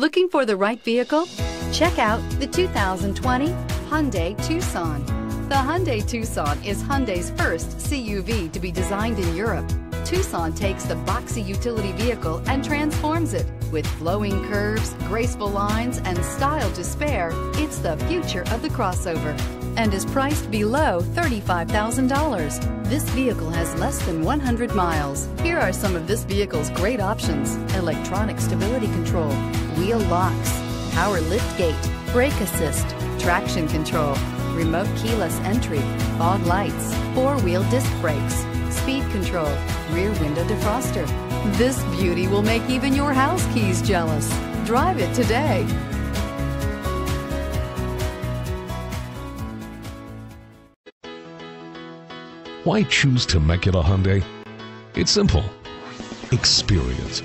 Looking for the right vehicle? Check out the 2020 Hyundai Tucson. The Hyundai Tucson is Hyundai's first CUV to be designed in Europe. Tucson takes the boxy utility vehicle and transforms it. With flowing curves, graceful lines, and style to spare, it's the future of the crossover and is priced below $35,000. This vehicle has less than 100 miles. Here are some of this vehicle's great options. Electronic stability control, wheel locks, power lift gate, brake assist, traction control, remote keyless entry, fog lights, four-wheel disc brakes, speed control, rear window defroster. This beauty will make even your house keys jealous. Drive it today. Why choose Temecula Hyundai? It's simple. Experience.